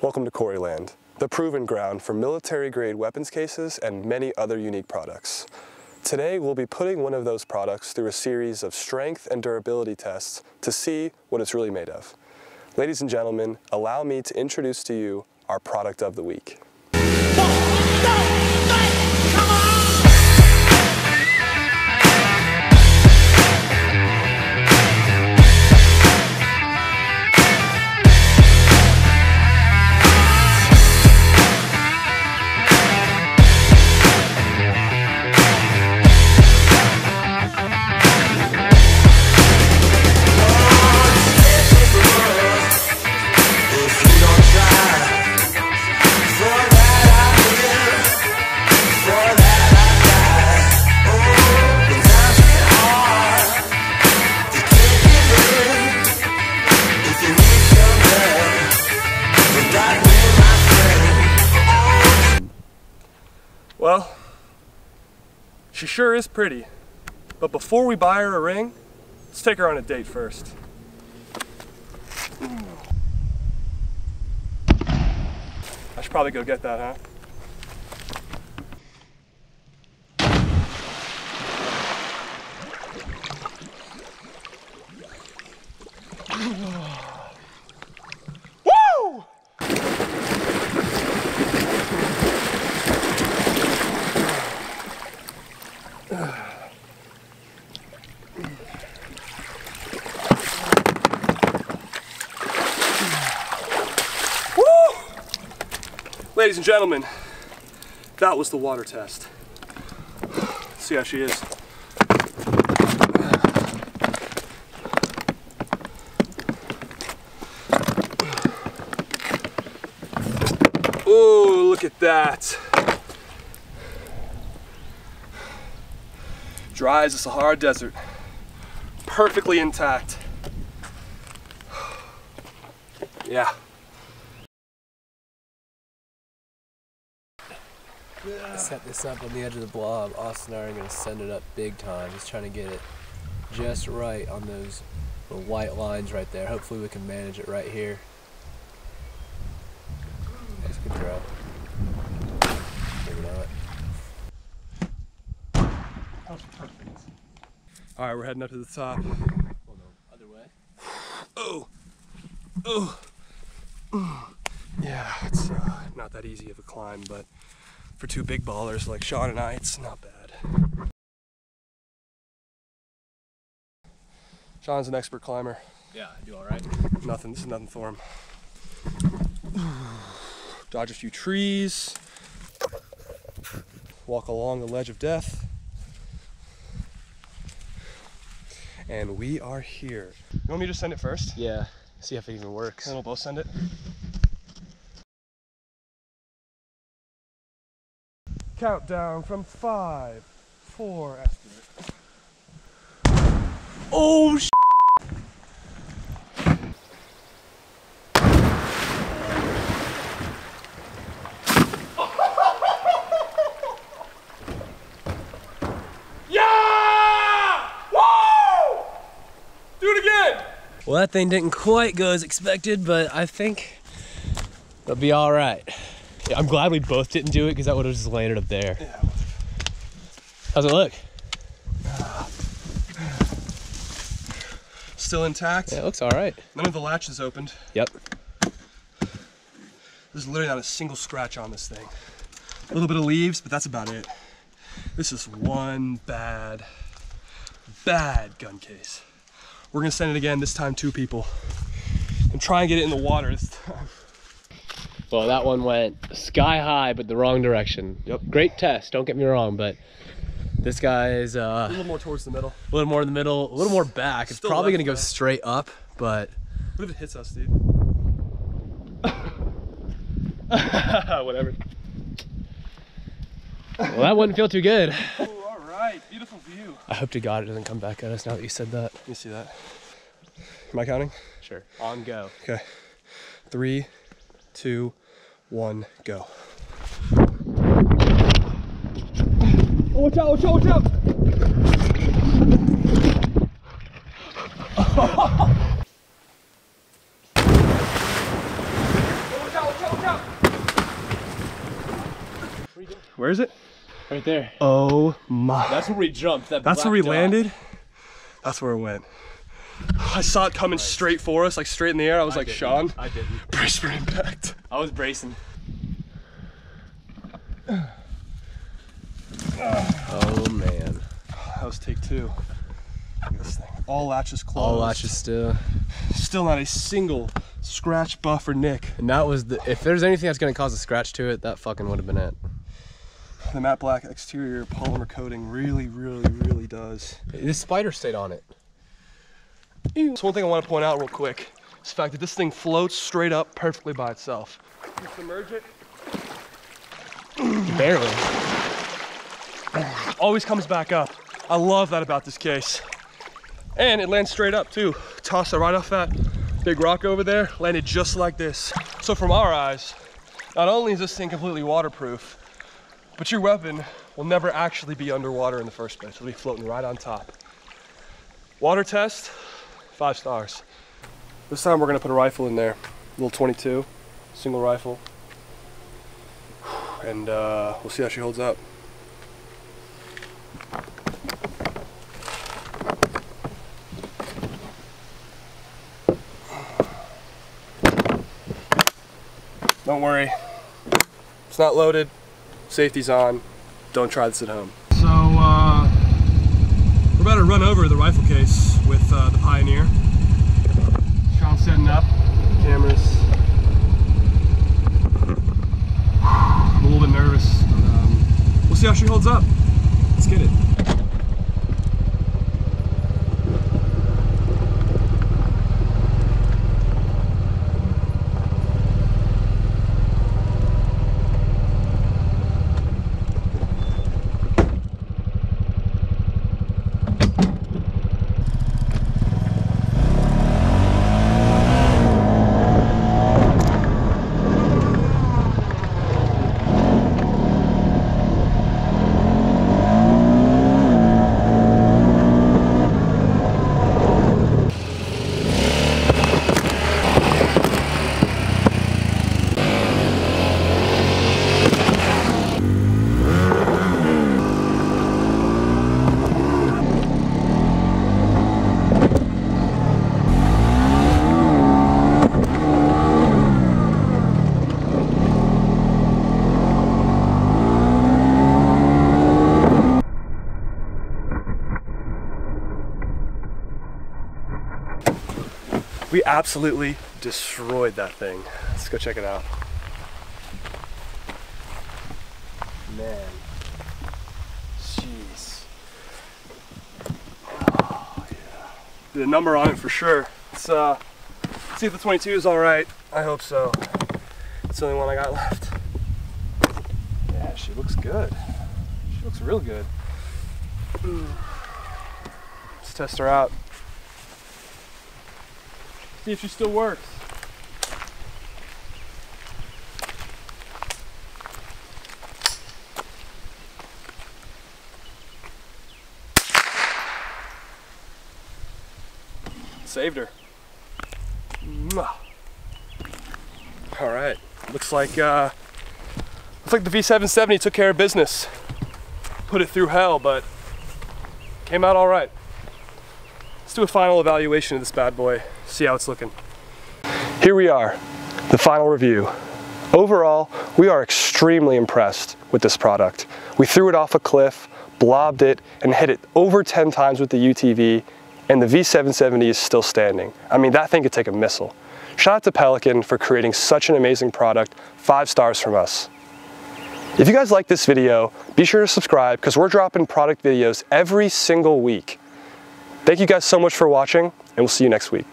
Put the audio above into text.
Welcome to Quarryland, the proven ground for military-grade weapons cases and many other unique products. Today we'll be putting one of those products through a series of strength and durability tests to see what it's really made of. Ladies and gentlemen, allow me to introduce to you our product of the week. Well, she sure is pretty. But before we buy her a ring, let's take her on a date first. I should probably go get that, huh? Woo! Woo! Ladies and gentlemen, that was the water test. Let's see how she is. Oh, look at that. Dry as the Sahara Desert. Perfectly intact. Yeah. Set this up on the edge of the blob. Austin and I are going to send it up big time. Just trying to get it just right on those little white lines right there. Hopefully we can manage it right here. That's a good throw. Maybe not. Perfect. All right, we're heading up to the top. Oh no, other way. Oh, oh, oh. Yeah, it's uh, not that easy of a climb, but for two big ballers like Sean and I, it's not bad. Sean's an expert climber. Yeah, I do all right. Nothing, this is nothing for him. Dodge a few trees. Walk along the ledge of death. And we are here. You want me to send it first? Yeah. See if it even works. And we'll both send it. Countdown from five, four, estimate. Oh, sh- Yeah! Woo! Do it again! Well, that thing didn't quite go as expected, but I think it'll be all right. I'm glad we both didn't do it because that would have just landed up there. Yeah. How's it look? Still intact. Yeah, it looks all right. None of the latches opened. Yep. There's literally not a single scratch on this thing. A little bit of leaves, but that's about it. This is one bad, bad gun case. We're gonna send it again, this time two people. And try and get it in the water. Well, that one went sky high, but the wrong direction. Yep. Great test, don't get me wrong, but this guy is A uh, little more towards the middle. a little more in the middle, a little more back. It's Still probably gonna go straight up, but What if it hits us, dude? whatever. Well, that wouldn't feel too good. Oh, all right, beautiful view. I hope to God it doesn't come back at us now that you said that. Let me see that. Am I counting? Sure. On go. Okay. Three, two, one, go. Watch out, watch out, watch out! Where is it? Right there. Oh my. That's where we jumped. That That's where we dot. landed. That's where it went. I saw it coming straight for us, like straight in the air. I was I like, didn't. Sean, I didn't. brace for impact. I was bracing. Oh man. That was take two. Look at this thing. All latches closed. All latches still. Still not a single scratch, buff, or nick. And that was the. If there's anything that's gonna cause a scratch to it, that fucking would have been it. The matte black exterior polymer coating really, really, really does. This spider stayed on it. So one thing I want to point out real quick is the fact that this thing floats straight up perfectly by itself. You submerge it, Barely. always comes back up. I love that about this case. And it lands straight up too. Toss it right off that big rock over there, landed just like this. So from our eyes, not only is this thing completely waterproof, but your weapon will never actually be underwater in the first place. It'll be floating right on top. Water test, five stars. This time we're gonna put a rifle in there, little 22, single rifle, and uh, we'll see how she holds up. Don't worry. It's not loaded. Safety's on. Don't try this at home. So, uh, we're about to run over the rifle case with uh, the Pioneer. Sean's setting up. Cameras. I'm a little bit nervous, but um, we'll see how she holds up. We absolutely destroyed that thing. Let's go check it out. Man. Jeez. Oh, yeah. Did a number on it for sure. Let's uh, see if the 22 is all right. I hope so. It's the only one I got left. Yeah, she looks good. She looks real good. Let's test her out. See if she still works. Saved her. All right. Looks like uh, looks like the V770 took care of business. Put it through hell, but came out all right. Let's do a final evaluation of this bad boy, see how it's looking. Here we are, the final review. Overall, we are extremely impressed with this product. We threw it off a cliff, blobbed it, and hit it over 10 times with the UTV, and the V770 is still standing. I mean, that thing could take a missile. Shout out to Pelican for creating such an amazing product, five stars from us. If you guys like this video, be sure to subscribe because we're dropping product videos every single week. Thank you guys so much for watching, and we'll see you next week.